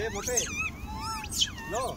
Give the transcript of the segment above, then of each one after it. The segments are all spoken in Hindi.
¿Qué, Mote? No.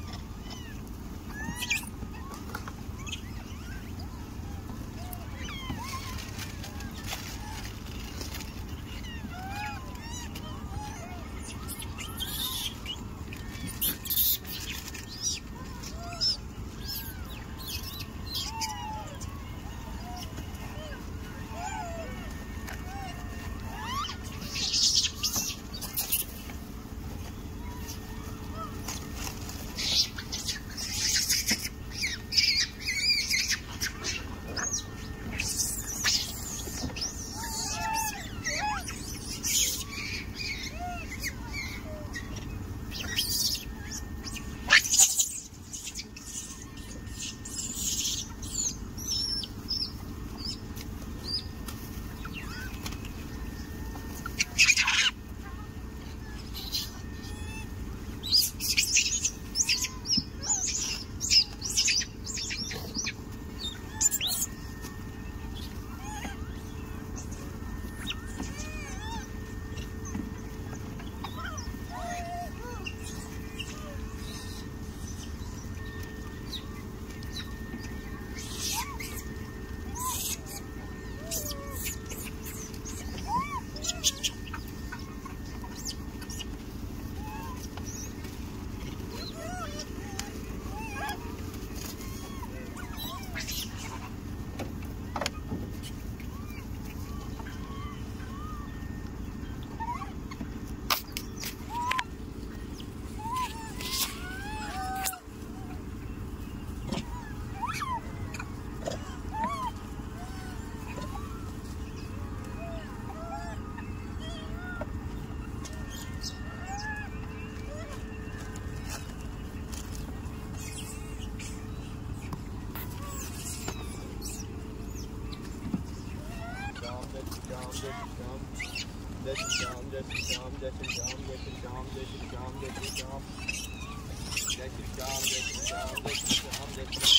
Thank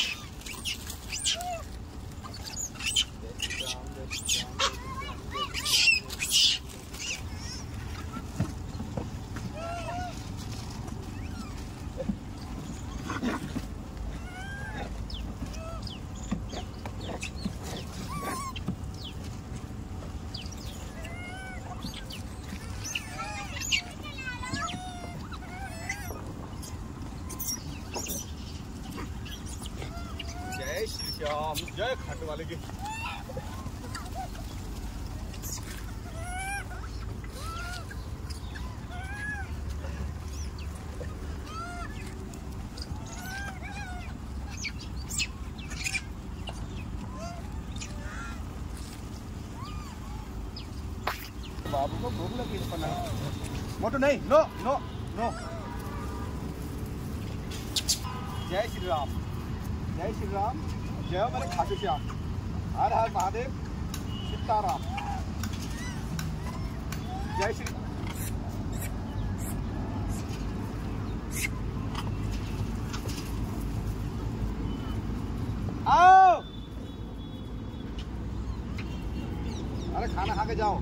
you. जय खट वाले की। बाबू को भूख लगी पन्ना मोटो नहीं, नो नो नो। जय श्री राम। जय श्री राम। जय मेरे खाटू श्याम। हर हर महादेव, सीताराम। जय श्री आओ। अरे खाना खा के जाओ।